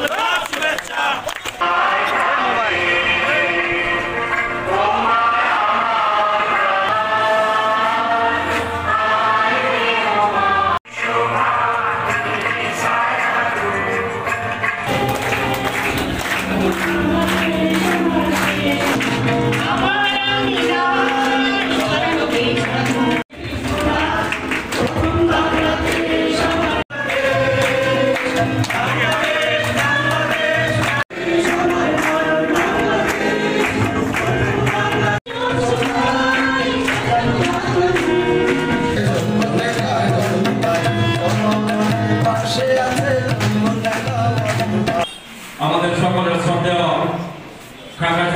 Hallelujah.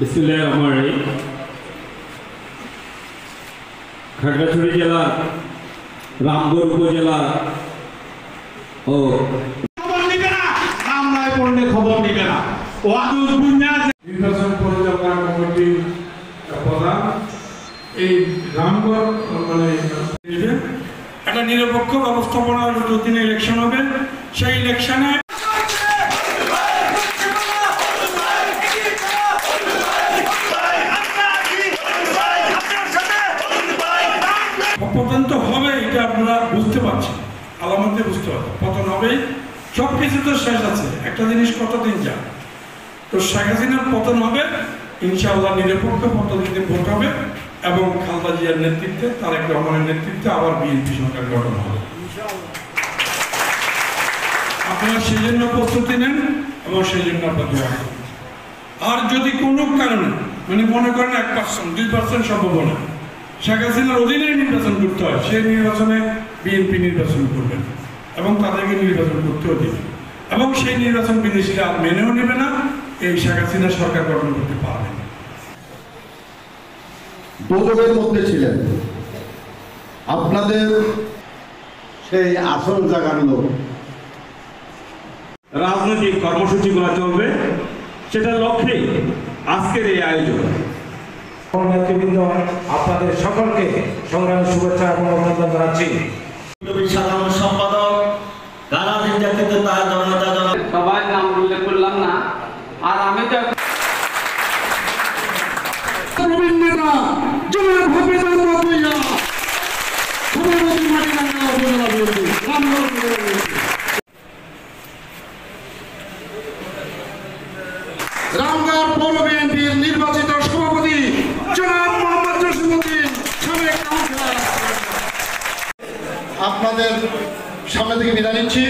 বিসমুল্লাহ রহমান রহিম। খাগড়াছড়ি জেলা রামগড় উপজেলা ও খবর নিবে না মামলায় পড়লে খবর নিবে না। বুন্যা নির্বাচন পরিচালনা কমিটির প্রধান এই রামগড় মানে একটা নিরপেক্ষ ব্যবস্থাপনার অধীনে ইলেকশন হবে। সেই ইলেকশনে পতন তো হবে, এটা আপনারা বুঝতে পারছেন। আলামতে বুঝতে পারছেন। পতন হবেই। সব কিছু তো শেষ আছে। একটা জিনিস কতদিন যায় তো শেখ হাসিনার পতন হবে, ইনশাআল্লাহ নিরপেক্ষ পদ্ধতিতে ভোট হবে, এবং খালদা জিয়ার নেতৃত্বে, তারেক রহমানের নেতৃত্বে আবার বিএনপি সরকার গঠন হবে। আপনারা সেই জন্য প্রস্তুতি নেন, এবং সেই জন্য আপনার আর যদি কোনো কারণে মানে মনে করেন এক পার্সেন্ট দুই পার্সেন্ট সম্ভব না শেখ হাসিনার অধীনে নির্বাচন করতে হয়। সেই নির্বাচনে বিএনপি নির্বাচন করবেন এবং তাদেরকে নির্বাচন করতেও দেবে। এবং সেই নির্বাচন বিদেশিরা আর মেনেও নেবে না। এই শেখ হাসিনা সরকার গঠন করতে পারবে না। দুদকের মধ্যে ছিলেন। আপনাদের সেই আসল জায়গার লোক রাজনৈতিক কর্মসূচিগুলো চলবে। সেটার লক্ষ্যেই আজকের এই আয়োজন। নেতৃবৃন্দ আপনাদের সকলকে সংগ্রামী শুভেচ্ছা এবং অভিনন্দন জানাচ্ছি। সাধারণ সম্পাদক রানাদিন জাতিতে তার জনতা জন সবার নাম উল্লেখ করলাম না। আর আমি তো প্রবীণ নেতা জনাব হাফিজ আহমদ ভূঁইয়া সভাপতি মাটিরাঙ্গা উপজেলা বিএনপি রামগড় উপজেলা বিএনপি। রামগড় পৌর বিএনপির নির্বাচিত সভাপতি জনাব মোহাম্মদ জসিমুদ্দিন সাবেক কাউন্সিলর আপনাদের সামনে থেকে বিদায় নিচ্ছি।